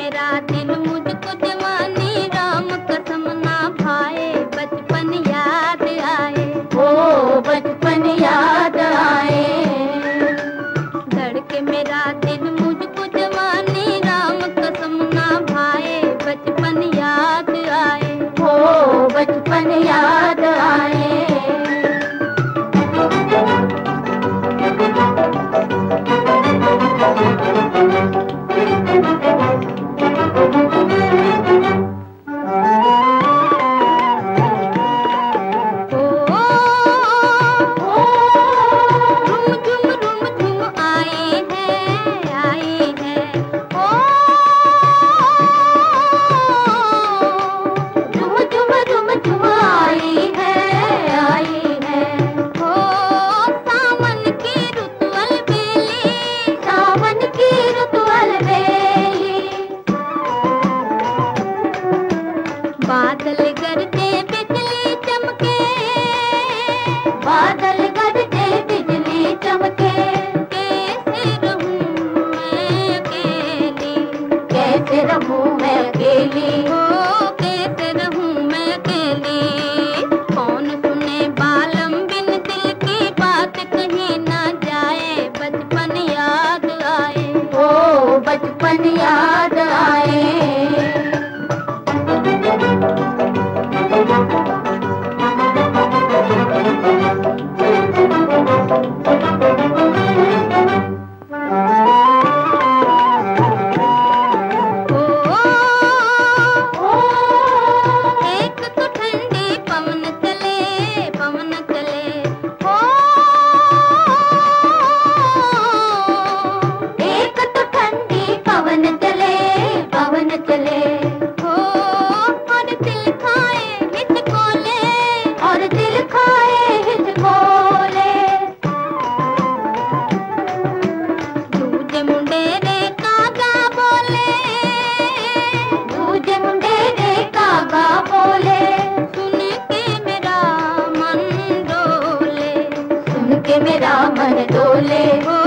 में रातें बादल गरजे बिजली चमके। कैसे रहूँ मैं अकेली? कैसे रहूँ के मेरा मन डोले। वो